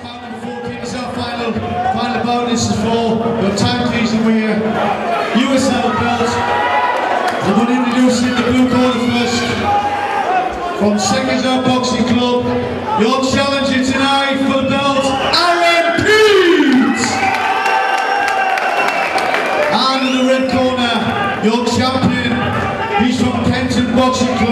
Final, final bout. This is for your Tyne Tees Wear. USL belt. I'm going to introduce in the blue corner first. From Seconds Out Boxing Club, your challenger tonight for the belt, Aaron Peet! And in the red corner, your champion, he's from Kenton Boxing Club.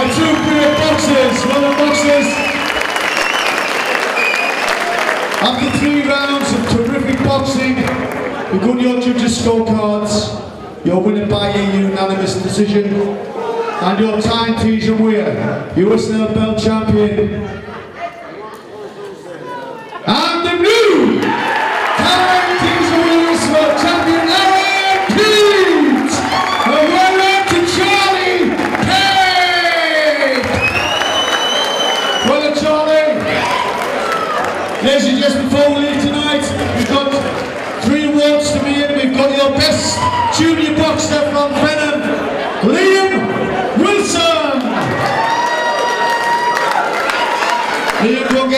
By two great boxers. Well done, boxers. After three rounds of terrific boxing, we got your judges' scorecards. You're winning by a unanimous decision. And your Tyne Tees Wear winner, USL Belt Champion.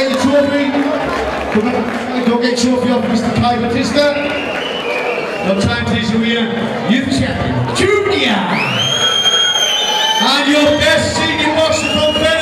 Get your trophy. Come on, Go get trophy off Mr. Kai Batista. No time to issue here. Youth champion, Junior. And your best senior boxer from.